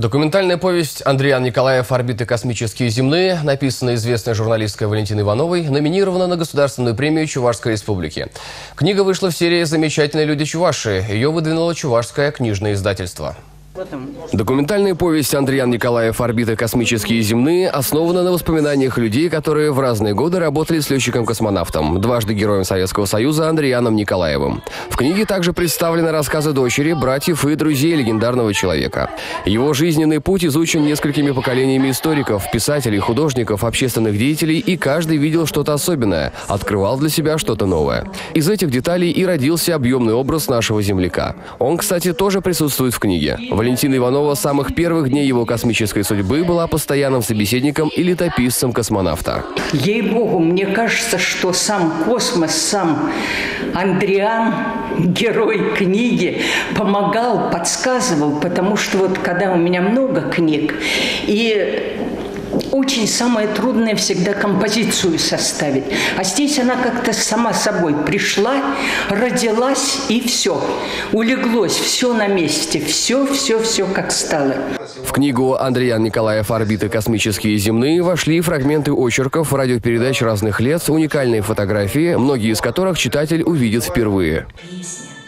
Документальная повесть Андриан Николаев «Орбиты космические земные», написанная известной журналисткой Валентиной Ивановой, номинирована на Государственную премию Чувашской Республики. Книга вышла в серии «Замечательные люди Чуваши». Ее выдвинуло Чувашское книжное издательство. Документальная повесть Андриан Николаев «Орбиты космические и земные» основана на воспоминаниях людей, которые в разные годы работали с летчиком-космонавтом, дважды героем Советского Союза Андрианом Николаевым. В книге также представлены рассказы дочери, братьев и друзей легендарного человека. Его жизненный путь изучен несколькими поколениями историков, писателей, художников, общественных деятелей, и каждый видел что-то особенное, открывал для себя что-то новое. Из этих деталей и родился объемный образ нашего земляка. Он, кстати, тоже присутствует в книге. Валентина Иванова с самых первых дней его космической судьбы была постоянным собеседником и летописцем космонавта. Ей-богу, мне кажется, что сам космос, сам Андриан, герой книги, помогал, подсказывал, потому что вот когда у меня много книг, и очень самое трудное всегда композицию составить. А здесь она как-то сама собой пришла, родилась и все. Улеглось, все на месте, все, все, все как стало. В книгу Андрея Николаев «Орбиты космические и земные» вошли фрагменты очерков, радиопередач разных лет, уникальные фотографии, многие из которых читатель увидит впервые. Песня